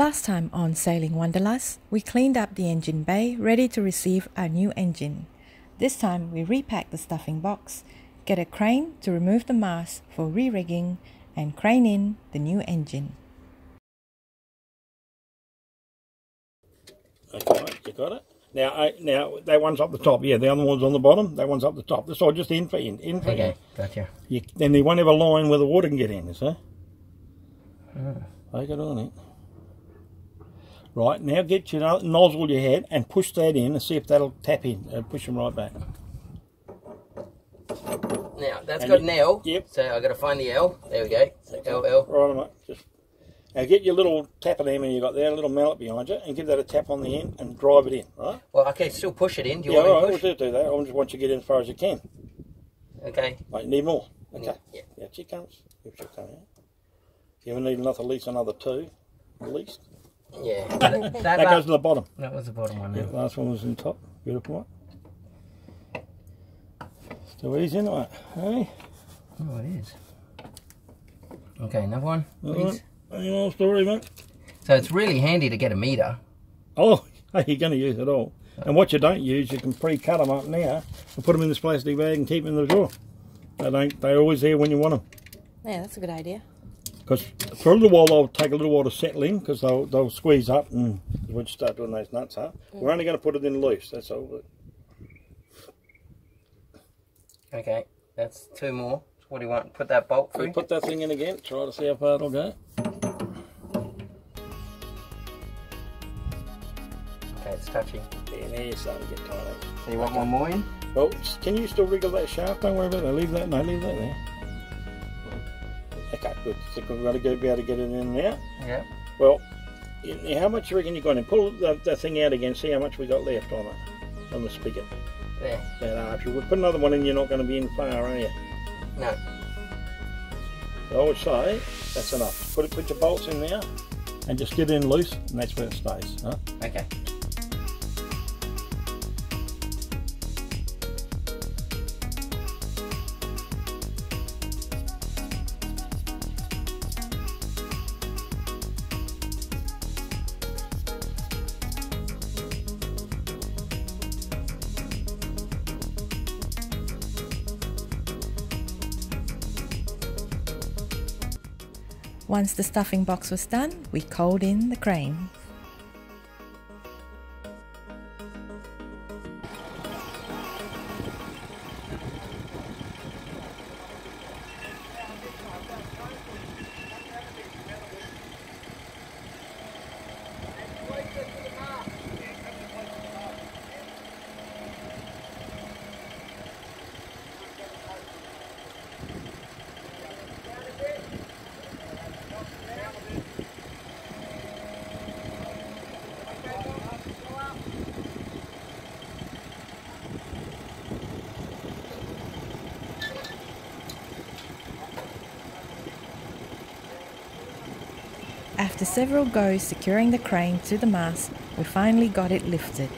Last time on Sailing Wanderlust, we cleaned up the engine bay ready to receive our new engine. This time we repack the stuffing box, get a crane to remove the mast for re-rigging and crane in the new engine. Okay, you got it. Now, I, now that one's up the top. Yeah, the other one's on the bottom. That one's up the top. This all just in for in, in for Okay, in. gotcha. You, then there won't have a line where the water can get in, is you see? Take it on it. Right, now get your no- nozzle you had and push that in and see if that'll tap in. Uh, push them right back. Now, that's And got you- an L. yep. So I've got to find the L. There we go. So L, L. Right, mate. Just now get your little tap of them and you got there, a little mallet behind you, and give that a tap on the end and drive it in, right? Well, okay, still push it in. Do you yeah, want right, to we'll push? just do that. I just want you to get in as far as you can. Okay. Right, need more. Okay. Yeah. Yeah, she comes. If she comes out. You ever need another, at least another two, at least. Yeah. that, that, That goes to the bottom. that was the bottom one. Yeah, Then. last one was in top. Beautiful one. Still easy, isn't it? Hey? Oh, it is. Okay, another one, All please. right. Any more story, mate? So it's really handy to get a meter. Oh, hey, you're going to use it all. And what you don't use, you can pre-cut them up now and put them in this plastic bag and keep them in the drawer. They don't. They're always there when you want them. Yeah, that's a good idea. Because for a little while they'll take a little while to settle in because they'll they'll squeeze up and when you start doing those nuts up. We're mm. only going to put it in loose. That's all. Okay, that's two more. What do you want? Put that bolt We put that thing in again. Try to see how far it'll go. Okay, it's touching. Yeah, now you're starting to get tired. So you want one more in? Well, can you still wriggle that shaft? Don't worry about that. Leave that. No, leave that there. Good. So we've got to go, be able to get it in now. Yeah. Well, how much you reckon you got in? Pull the, the thing out again. See how much we got left on it, on the spigot. There. That half. You put another one in. You're not going to be in far, are you? No. So I would say that's enough. Put it, put your bolts in there and just get it in loose, and that's where it stays. Huh? Okay. Once the stuffing box was done, we called in the crane. After several goes securing the crane to the mast, we finally got it lifted.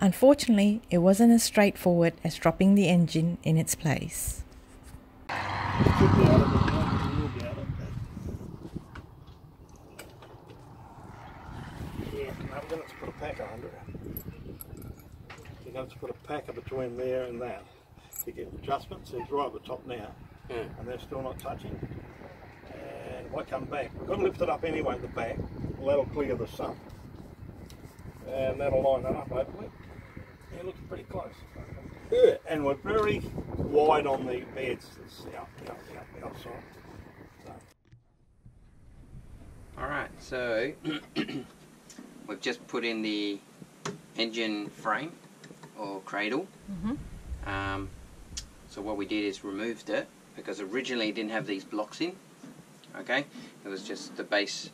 Unfortunately, it wasn't as straightforward as dropping the engine in its place. Should be out of it, no, we will be out of it. Yeah, no, we're going to have to put a packer under it. We're going to put a packer between there and that to get adjustments. It's right at the top now, Yeah. and they're still not touching. And if I come back, we've got to lift it up anyway at the back. Well, that'll clear the sump. And that'll line that up hopefully. Yeah, it looks pretty close. Yeah, and we're very wide on the beds. It's out, out, out, outside. So, Alright, so we've just put in the engine frame or cradle. Um, so what we did is removed it because originally it didn't have these blocks in. Okay, it was just the base.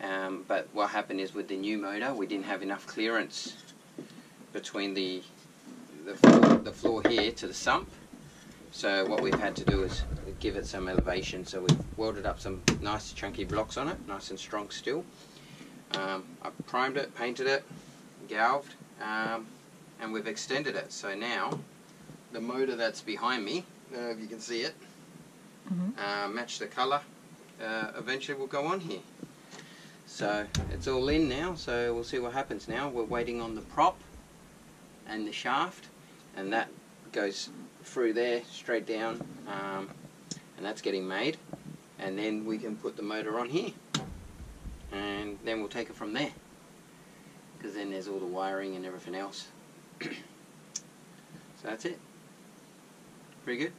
Um, but what happened is with the new motor, we didn't have enough clearance between the the floor, the floor here to the sump. So what we've had to do is give it some elevation. So we've welded up some nice chunky blocks on it, nice and strong still. Um, I primed it, painted it, galved, um, and we've extended it. So now the motor that's behind me, uh, if you can see it, uh, match the colour, uh, eventually will go on here. So it's all in now, so we'll see what happens now. We're waiting on the prop and the shaft, and that goes through there, straight down, um, and that's getting made. And then we can put the motor on here, and then we'll take it from there. Because then there's all the wiring and everything else. so that's it. Pretty good.